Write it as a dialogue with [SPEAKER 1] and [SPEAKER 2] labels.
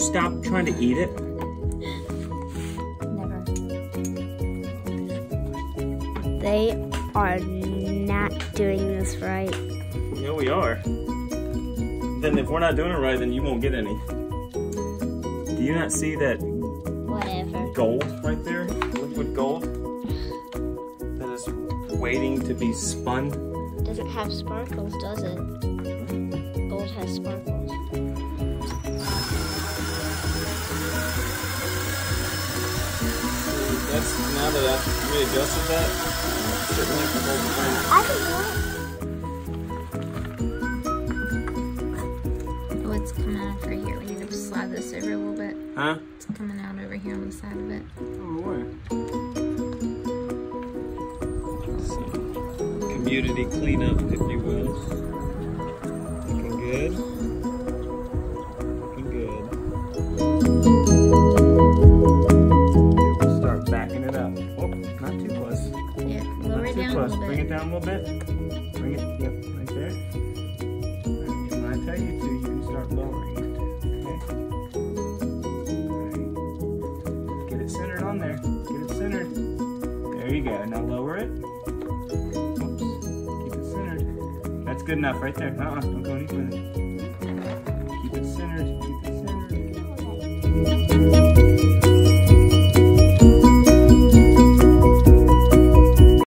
[SPEAKER 1] trying to eat it?
[SPEAKER 2] Never. They are not doing this right.
[SPEAKER 1] Yeah, we are. Then if we're not doing it right, then you won't get any. Do you not see that
[SPEAKER 2] Whatever.
[SPEAKER 1] gold right there? Liquid gold? That is waiting to be spun?
[SPEAKER 2] Doesn't have sparkles, does it? Gold has sparkles.
[SPEAKER 1] That's now that I've readjusted that, have to hold.
[SPEAKER 2] I don't know.
[SPEAKER 3] Oh, it's coming out over here. We need to slide this over a little bit.
[SPEAKER 1] Huh?
[SPEAKER 3] It's coming out over here on the side of it.
[SPEAKER 1] Oh, where? Community cleanup, if you will. Looking good. Not.
[SPEAKER 3] Yeah, lower
[SPEAKER 1] Not
[SPEAKER 3] it
[SPEAKER 1] too
[SPEAKER 3] down a
[SPEAKER 1] close.
[SPEAKER 3] little
[SPEAKER 1] Bring it down a little bit. Bring it, yep, right there. And When I tell you to, you can start lowering it. Okay? Alright. Get it centered on there. Get it centered. There you go. Now lower it. Oops. Keep it centered. That's good enough right there. Uh-uh. Don't go any further. Keep it centered. Keep it centered.